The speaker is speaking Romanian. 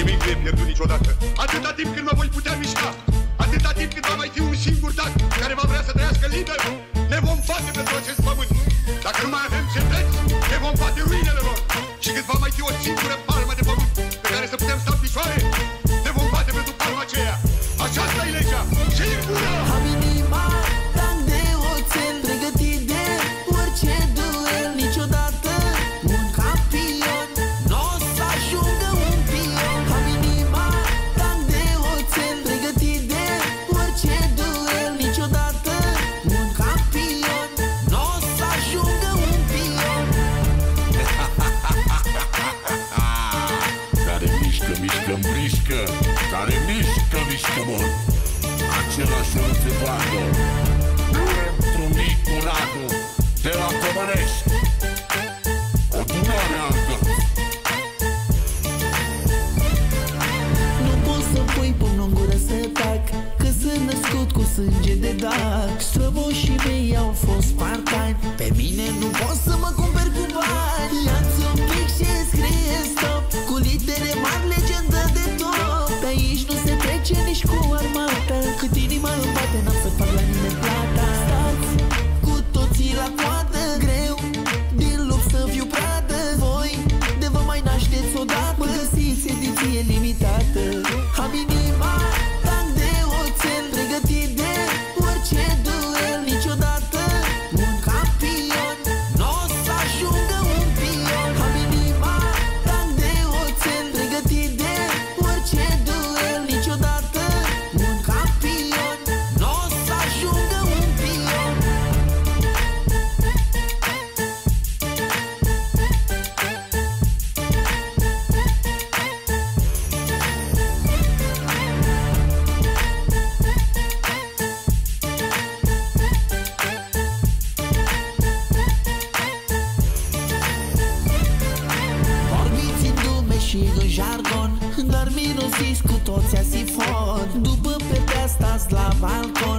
Nimic nu e pierdut niciodată. Atâta timp când mă voi putea mișca Atâta timp cât va mai fi un singur dat Care va vrea să trăiască liber Ne vom bate pentru acest pământ. Dacă nu mai avem cetăți Ne vom bate ruinele lor. Și cât va mai fi o singură mișcă, mișcă, mișcă Care mișcă, mișcă mult Același om se vadă. Pentru micul Radu De la Comănești O durereagă Nu pot să pui pumnul în gură să tac Că sunt născut cu sânge de dac. Strămoșii mei au fost part-time Pe mine nu poți să mă cumperi cu bani armata Cât lume și în jargon Dar mirosiți cu toți a sifon După pe asta la balcon